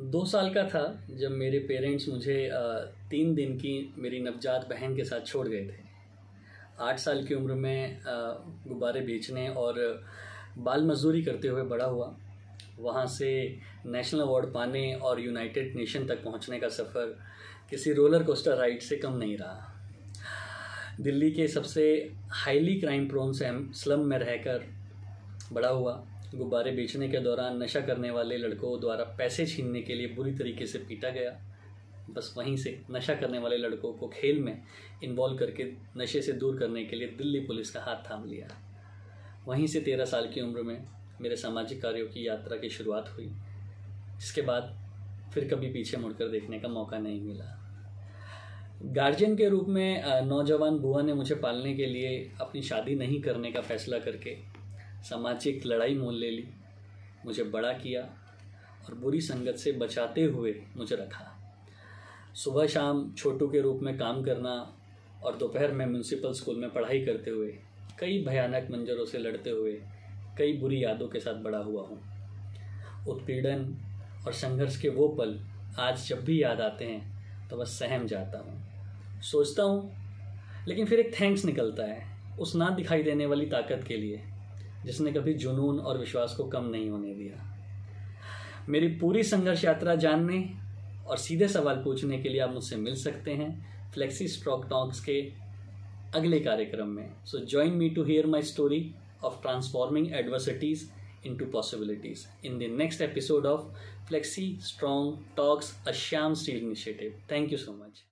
दो साल का था जब मेरे पेरेंट्स मुझे तीन दिन की मेरी नवजात बहन के साथ छोड़ गए थे। आठ साल की उम्र में गुब्बारे बेचने और बाल मजदूरी करते हुए बड़ा हुआ। वहाँ से नेशनल अवार्ड पाने और यूनाइटेड नेशन तक पहुँचने का सफ़र किसी रोलर कोस्टर राइड से कम नहीं रहा। दिल्ली के सबसे हाईली क्राइम प्रोन स्लम में रहकर बड़ा हुआ। गुब्बारे बेचने के दौरान नशा करने वाले लड़कों द्वारा पैसे छीनने के लिए बुरी तरीके से पीटा गया। बस वहीं से नशा करने वाले लड़कों को खेल में इन्वॉल्व करके नशे से दूर करने के लिए दिल्ली पुलिस का हाथ थाम लिया। वहीं से तेरह साल की उम्र में मेरे सामाजिक कार्यों की यात्रा की शुरुआत हुई इसके बाद फिर कभी पीछे मुड़कर देखने का मौका नहीं मिला। गार्जियन के रूप में नौजवान बुआ ने मुझे पालने के लिए अपनी शादी नहीं करने का फैसला करके सामाजिक लड़ाई मोल ले ली, मुझे बड़ा किया और बुरी संगत से बचाते हुए मुझे रखा। सुबह शाम छोटू के रूप में काम करना और दोपहर में म्यूनसिपल स्कूल में पढ़ाई करते हुए, कई भयानक मंजरों से लड़ते हुए, कई बुरी यादों के साथ बड़ा हुआ हूँ। उत्पीड़न और संघर्ष के वो पल आज जब भी याद आते हैं तो बस सहम जाता हूँ। सोचता हूँ, लेकिन फिर एक थैंक्स निकलता है, उस ना दिखाई देने वाली ताकत के लिए। जिसने कभी जुनून और विश्वास को कम नहीं होने दिया। मेरी पूरी संघर्ष यात्रा जानने और सीधे सवाल पूछने के लिए आप मुझसे मिल सकते हैं फ्लेक्सी स्ट्रॉक टॉक्स के अगले कार्यक्रम में। So join me to hear my story of transforming adversities into possibilities in the next episode of flexi strong talks अश्याम steel initiative thank you so much